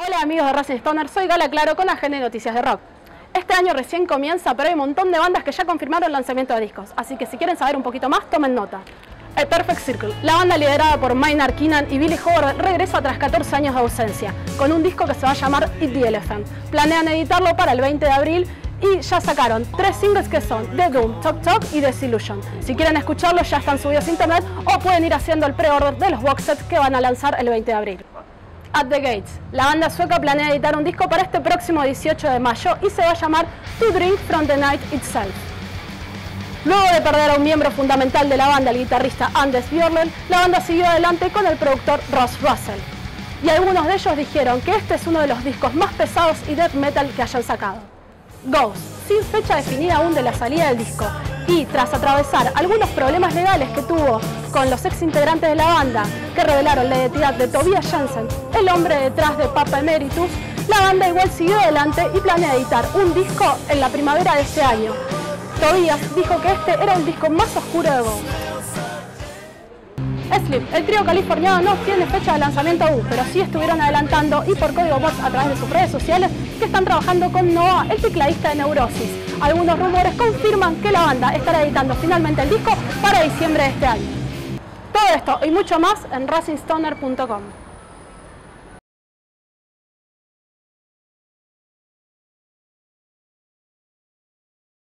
Hola amigos de Racing Stoner, soy Gala Claro con Agenda y Noticias de Rock. Este año recién comienza, pero hay un montón de bandas que ya confirmaron el lanzamiento de discos, así que si quieren saber un poquito más, tomen nota. El Perfect Circle, la banda liderada por Maynard Keenan y Billy Howard, regresa tras 14 años de ausencia, con un disco que se va a llamar Eat the Elephant. Planean editarlo para el 20 de abril y ya sacaron tres singles que son The Doom, Talk Talk y Desillusion. Si quieren escucharlos ya están subidos a internet o pueden ir haciendo el pre-order de los box sets que van a lanzar el 20 de abril. At the Gates. La banda sueca planea editar un disco para este próximo 18 de mayo y se va a llamar To Drink from the Night Itself. Luego de perder a un miembro fundamental de la banda, el guitarrista Anders Björlen, la banda siguió adelante con el productor Ross Russell. Y algunos de ellos dijeron que este es uno de los discos más pesados y death metal que hayan sacado. Ghost, sin fecha definida aún de la salida del disco, y tras atravesar algunos problemas legales que tuvo con los ex integrantes de la banda, que revelaron la identidad de Tobias Jensen, el hombre detrás de Papa Emeritus, la banda igual siguió adelante y planea editar un disco en la primavera de este año. Tobias dijo que este era el disco más oscuro de Ghost. El trío californiano no tiene fecha de lanzamiento aún, pero sí estuvieron adelantando y por código voz a través de sus redes sociales que están trabajando con Noah, el tecladista de Neurosis. Algunos rumores confirman que la banda estará editando finalmente el disco para diciembre de este año. Todo esto y mucho más en racingstoner.com.